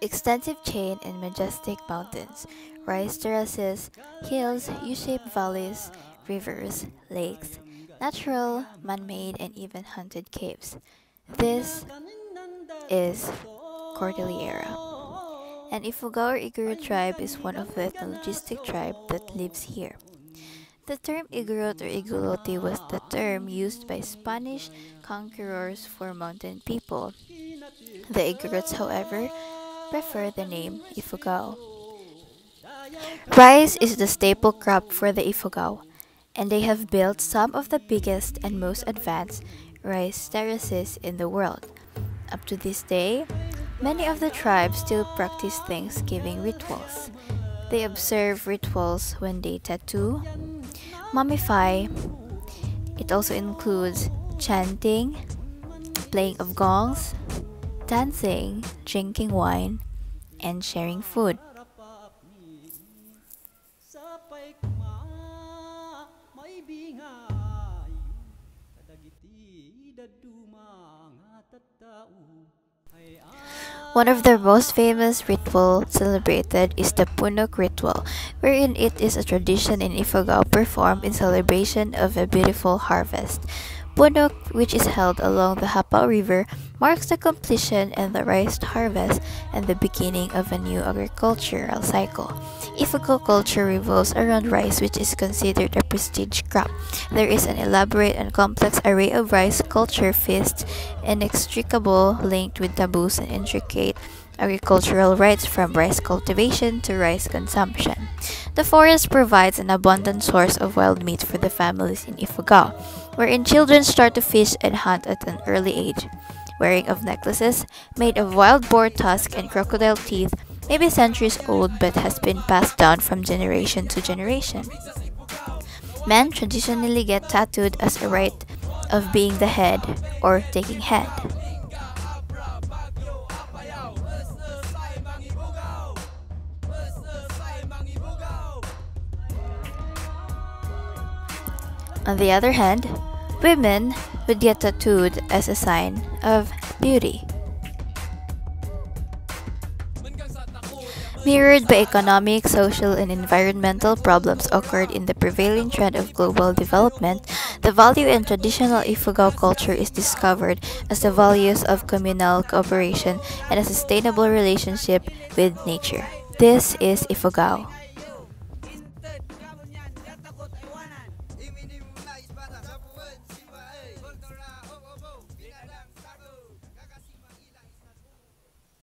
extensive chain and majestic mountains, rice terraces, hills, U-shaped valleys, rivers, lakes, natural, man-made, and even haunted caves. This is Cordillera. And Ifugao or Igorot tribe is one of the ethnologistic tribe that lives here. The term Igorot or Igolote was the term used by Spanish conquerors for mountain people. The Igorots, however, prefer the name Ifugao. Rice is the staple crop for the Ifugao, and they have built some of the biggest and most advanced rice terraces in the world. Up to this day, many of the tribes still practice Thanksgiving rituals. They observe rituals when they tattoo, mummify. It also includes chanting, playing of gongs, dancing, drinking wine, and sharing food. One of the most famous ritual celebrated is the Punok ritual, wherein it is a tradition in Ifugao performed in celebration of a beautiful harvest. Punok, which is held along the Hapao River, marks the completion and the rice harvest and the beginning of a new agricultural cycle. Ifugao culture revolves around rice, which is considered a prestige crop. There is an elaborate and complex array of rice culture feasts, inextricable linked with taboos and intricate agricultural rites from rice cultivation to rice consumption. The forest provides an abundant source of wild meat for the families in Ifugao, wherein children start to fish and hunt at an early age. Wearing of necklaces made of wild boar tusk and crocodile teeth may be centuries old but has been passed down from generation to generation. Men traditionally get tattooed as a rite of being the head or taking head. On the other hand, women would get tattooed as a sign of beauty. Mirrored by economic, social, and environmental problems occurred in the prevailing trend of global development, the value in traditional Ifugao culture is discovered as the values of communal cooperation and a sustainable relationship with nature. This is Ifugao.